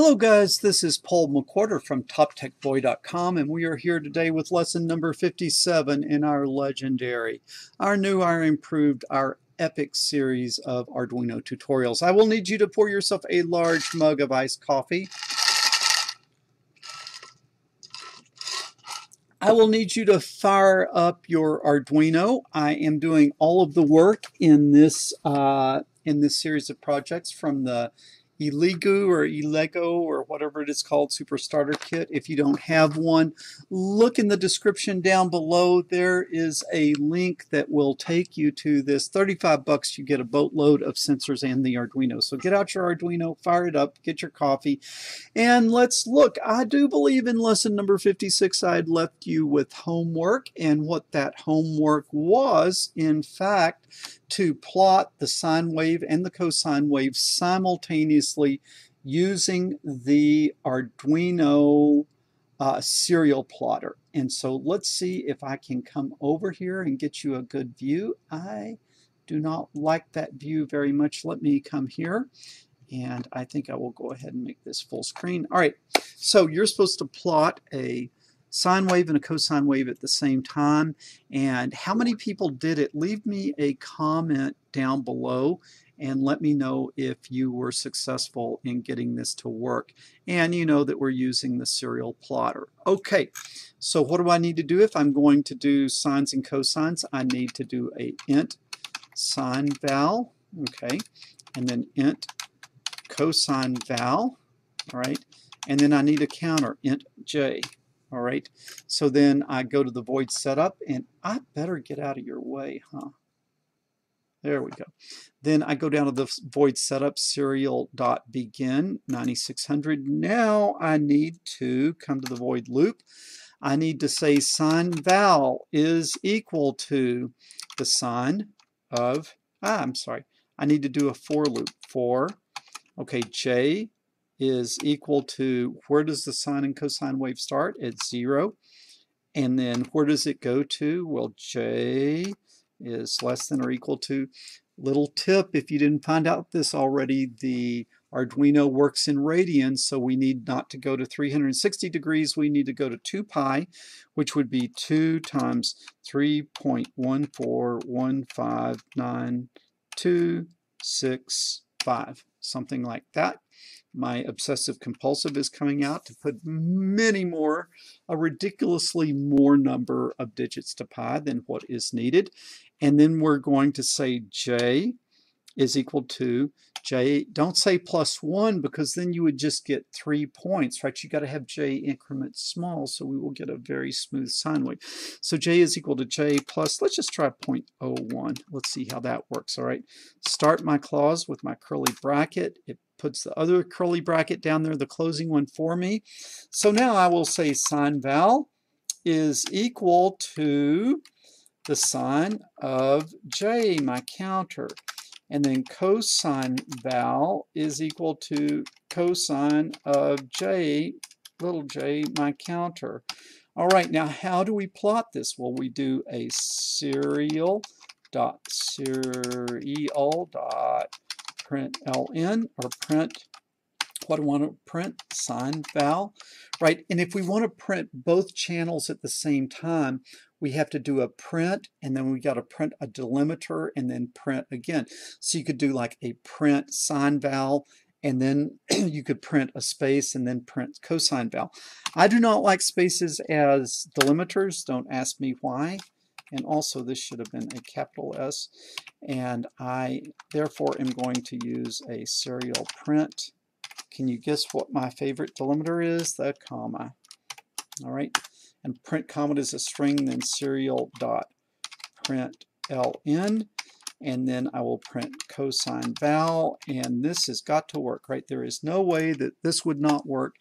Hello guys, this is Paul McWhorter from TopTechBoy.com and we are here today with lesson number 57 in our legendary, our new, our improved, our epic series of Arduino tutorials. I will need you to pour yourself a large mug of iced coffee. I will need you to fire up your Arduino. I am doing all of the work in this uh, in this series of projects from the Elegoo or Elegoo or whatever it is called, Super Starter Kit. If you don't have one, look in the description down below. There is a link that will take you to this 35 bucks. You get a boatload of sensors and the Arduino. So get out your Arduino, fire it up, get your coffee, and let's look. I do believe in lesson number 56 I had left you with homework and what that homework was, in fact, to plot the sine wave and the cosine wave simultaneously using the Arduino uh, serial plotter. And so let's see if I can come over here and get you a good view. I do not like that view very much. Let me come here and I think I will go ahead and make this full screen. All right, so you're supposed to plot a sine wave and a cosine wave at the same time. And how many people did it? Leave me a comment down below and let me know if you were successful in getting this to work. And you know that we're using the serial plotter. Okay, so what do I need to do if I'm going to do sines and cosines? I need to do a int sine val, okay, and then int cosine val, all right, and then I need a counter, int j. All right, so then I go to the void setup, and I better get out of your way, huh? There we go. Then I go down to the void setup serial dot begin 9600. Now I need to come to the void loop. I need to say sine val is equal to the sine of, ah, I'm sorry, I need to do a for loop. For, okay, j is equal to where does the sine and cosine wave start? At zero. And then where does it go to? Well, j is less than or equal to. Little tip, if you didn't find out this already, the Arduino works in radians, so we need not to go to 360 degrees, we need to go to 2 pi, which would be 2 times 3.1415925, something like that my obsessive compulsive is coming out to put many more, a ridiculously more number of digits to pi than what is needed. And then we're going to say j is equal to j, don't say plus 1 because then you would just get 3 points, right? you got to have j increments small so we will get a very smooth sine wave. So j is equal to j plus, let's just try 0.01. Let's see how that works, all right? Start my clause with my curly bracket. It puts the other curly bracket down there, the closing one for me. So now I will say sine val is equal to the sine of j, my counter. And then cosine val is equal to cosine of j, little j, my counter. All right, now how do we plot this? Well, we do a serial dot serial dot print ln or print what I want to print? Sine val, right? And if we want to print both channels at the same time, we have to do a print and then we got to print a delimiter and then print again. So you could do like a print sine val and then you could print a space and then print cosine val. I do not like spaces as delimiters. Don't ask me why and also this should have been a capital S. And I therefore am going to use a serial print. Can you guess what my favorite delimiter is? The comma. All right. And print comma is a string then serial dot print ln and then I will print cosine val. And this has got to work right? There is no way that this would not work.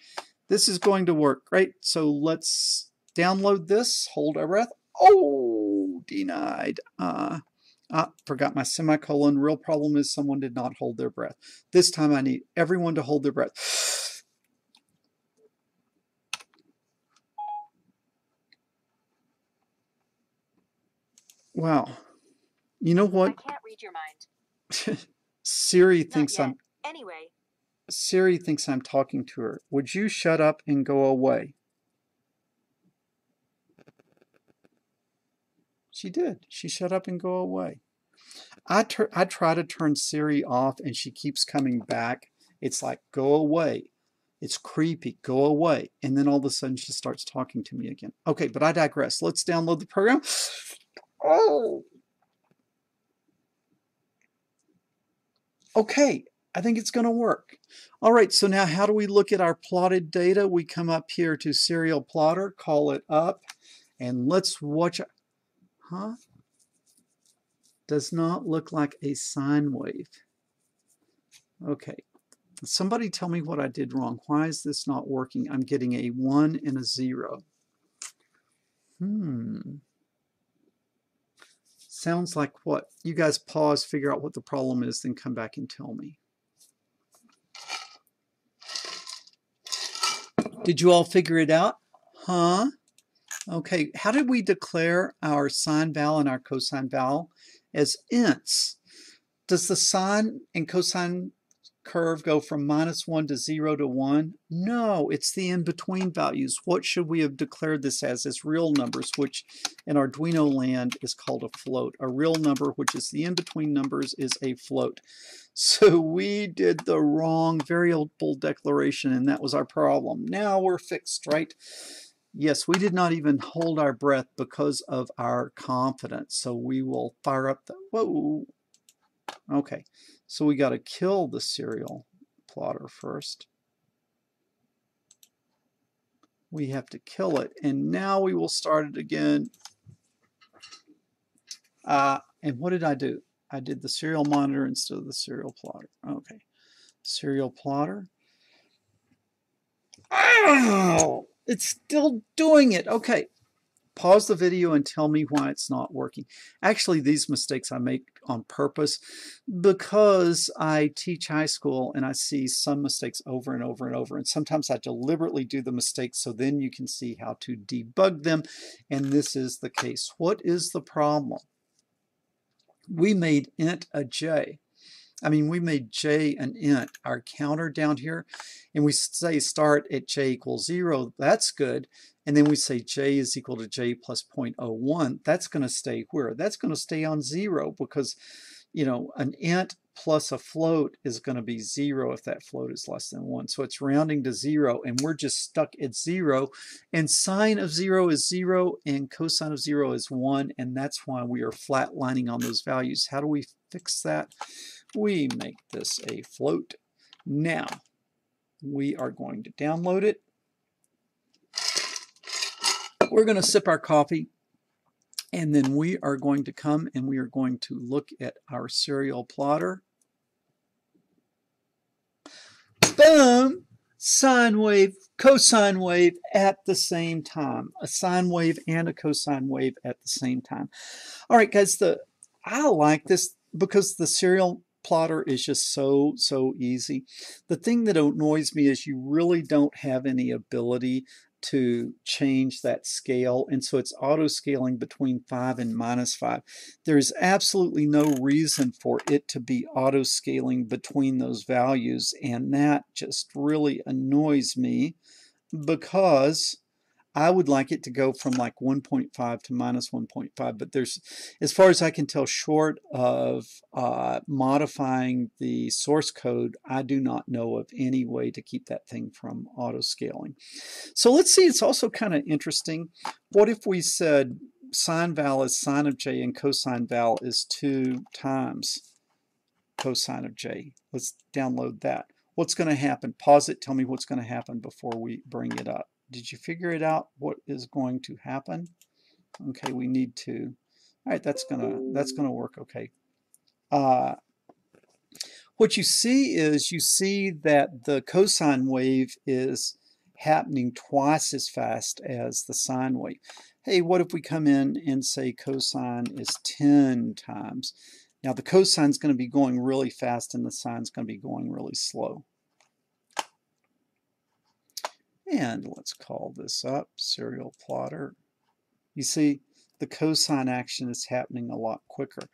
This is going to work. Right so let's download this. Hold our breath. Oh denied. Uh, ah, forgot my semicolon. Real problem is someone did not hold their breath. This time I need everyone to hold their breath. Wow. You know what? I can't read your mind. Siri thinks I'm. Anyway, Siri thinks I'm talking to her. Would you shut up and go away? She did. She shut up and go away. I, I try to turn Siri off and she keeps coming back. It's like, go away. It's creepy. Go away. And then all of a sudden she starts talking to me again. Okay, but I digress. Let's download the program. Oh. Okay, I think it's going to work. All right, so now how do we look at our plotted data? We come up here to serial plotter, call it up, and let's watch. Huh? Does not look like a sine wave. Okay, somebody tell me what I did wrong. Why is this not working? I'm getting a 1 and a 0. Hmm. Sounds like what? You guys pause, figure out what the problem is, then come back and tell me. Did you all figure it out? Huh? Okay, how did we declare our sine val and our cosine val? As ints. Does the sine and cosine curve go from minus 1 to 0 to 1? No, it's the in-between values. What should we have declared this as? As real numbers, which in Arduino land is called a float. A real number, which is the in-between numbers, is a float. So we did the wrong variable declaration, and that was our problem. Now we're fixed, right? Yes, we did not even hold our breath because of our confidence. So we will fire up the, whoa. Okay, so we got to kill the serial plotter first. We have to kill it, and now we will start it again. Uh, and what did I do? I did the serial monitor instead of the serial plotter. Okay. Serial plotter. Oh, it's still doing it. Okay. Pause the video and tell me why it's not working. Actually, these mistakes I make on purpose because I teach high school and I see some mistakes over and over and over. And sometimes I deliberately do the mistakes so then you can see how to debug them. And this is the case. What is the problem? we made int a j. I mean, we made j an int, our counter down here, and we say start at j equals 0. That's good. And then we say j is equal to j plus 0.01. That's going to stay where? That's going to stay on 0 because, you know, an int plus a float is going to be 0 if that float is less than 1. So it's rounding to 0, and we're just stuck at 0. And sine of 0 is 0, and cosine of 0 is 1, and that's why we are flatlining on those values. How do we fix that? We make this a float. Now, we are going to download it. We're going to sip our coffee. And then we are going to come and we are going to look at our serial plotter. boom, sine wave, cosine wave at the same time. A sine wave and a cosine wave at the same time. All right, guys, the I like this because the serial plotter is just so, so easy. The thing that annoys me is you really don't have any ability to change that scale and so it's auto scaling between 5 and minus 5. There's absolutely no reason for it to be auto scaling between those values and that just really annoys me because I would like it to go from like 1.5 to minus 1.5, but there's, as far as I can tell, short of uh, modifying the source code, I do not know of any way to keep that thing from auto scaling. So let's see, it's also kind of interesting. What if we said sine val is sine of j and cosine val is 2 times cosine of j? Let's download that. What's going to happen? Pause it, tell me what's going to happen before we bring it up. Did you figure it out what is going to happen? Okay, we need to. All right, that's gonna that's gonna work okay. Uh, what you see is you see that the cosine wave is happening twice as fast as the sine wave. Hey, what if we come in and say cosine is 10 times? Now the cosine is going to be going really fast and the sine is going to be going really slow. And let's call this up, serial plotter. You see, the cosine action is happening a lot quicker.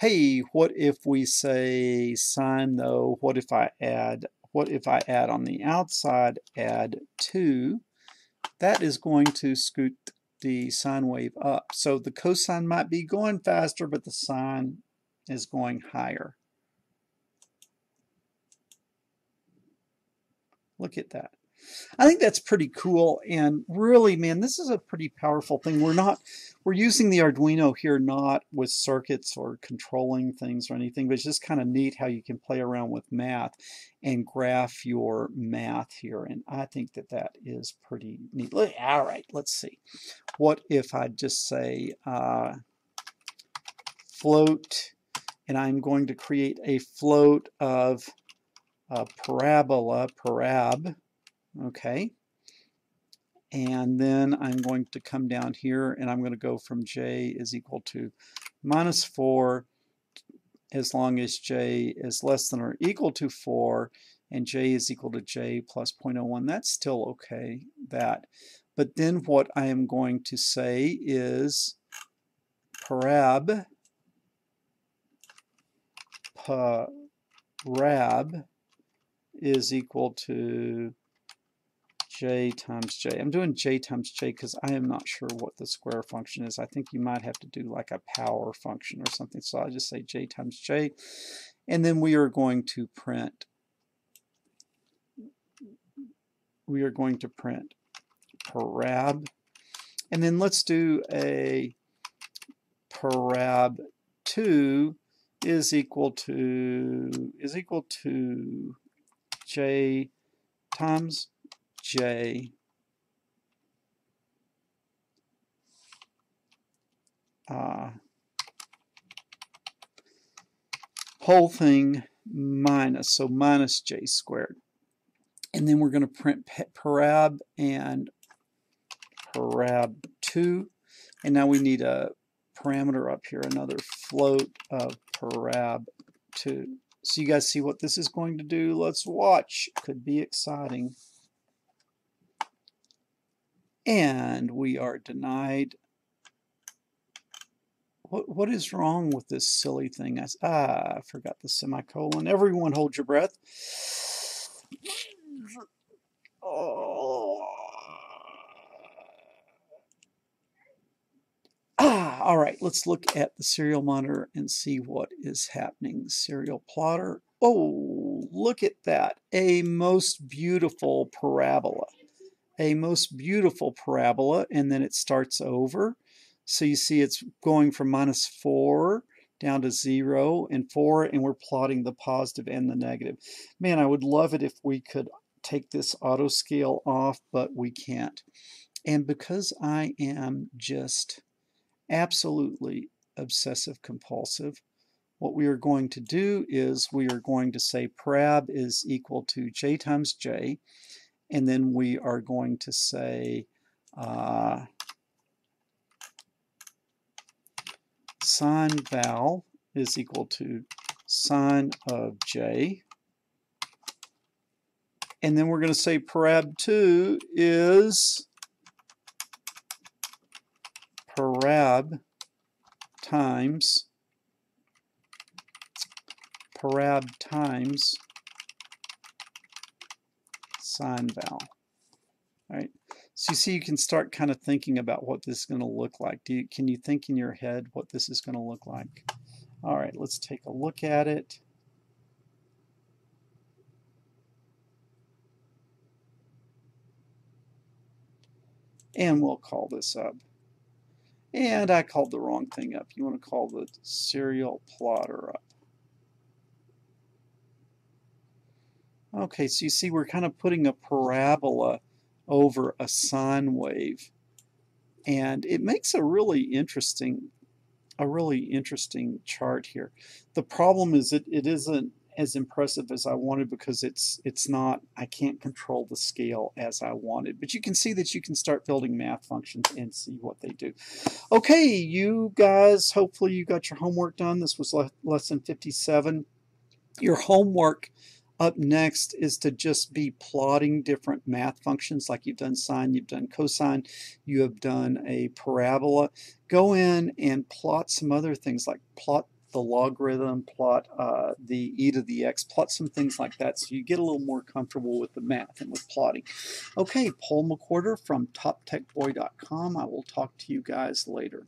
Hey, what if we say sine though, what if I add what if I add on the outside, add 2, that is going to scoot the sine wave up. So the cosine might be going faster, but the sine is going higher. Look at that. I think that's pretty cool and really man this is a pretty powerful thing. We're not we're using the Arduino here not with circuits or controlling things or anything but it's just kind of neat how you can play around with math and graph your math here and I think that that is pretty neat. All right let's see. What if I just say uh, float and I'm going to create a float of a parabola parab okay. And then I'm going to come down here and I'm going to go from j is equal to minus 4 as long as j is less than or equal to 4 and j is equal to j plus 0.01 that's still okay that. But then what I am going to say is parab parab is equal to j times j. I'm doing j times j because I am not sure what the square function is. I think you might have to do like a power function or something. So I'll just say j times j. And then we are going to print we are going to print parab. And then let's do a parab 2 is equal to is equal to j times j uh, whole thing minus, so minus j squared. And then we're going to print parab and parab2. And now we need a parameter up here, another float of parab2. So you guys see what this is going to do? Let's watch. Could be exciting. And we are denied. What, what is wrong with this silly thing? I, ah, I forgot the semicolon. Everyone hold your breath. Oh. Ah, all right, let's look at the serial monitor and see what is happening. Serial plotter. Oh, look at that. A most beautiful parabola a most beautiful parabola and then it starts over. So you see it's going from minus 4 down to 0 and 4 and we're plotting the positive and the negative. Man, I would love it if we could take this auto scale off, but we can't. And because I am just absolutely obsessive compulsive, what we are going to do is we are going to say parab is equal to j times j and then we are going to say uh, sine val is equal to sine of j. And then we're going to say parab2 is parab times parab times sine val. Right? So you see you can start kind of thinking about what this is going to look like. Do you, can you think in your head what this is going to look like? All right, let's take a look at it. And we'll call this up. And I called the wrong thing up. You want to call the serial plotter up. Okay, so you see we're kind of putting a parabola over a sine wave. And it makes a really interesting a really interesting chart here. The problem is that it isn't as impressive as I wanted because it's it's not I can't control the scale as I wanted but you can see that you can start building math functions and see what they do okay you guys hopefully you got your homework done this was le lesson 57 your homework up next is to just be plotting different math functions like you've done sine, you've done cosine, you have done a parabola. Go in and plot some other things like plot the logarithm, plot uh, the e to the x, plot some things like that so you get a little more comfortable with the math and with plotting. Okay, Paul McWhorter from toptechboy.com. I will talk to you guys later.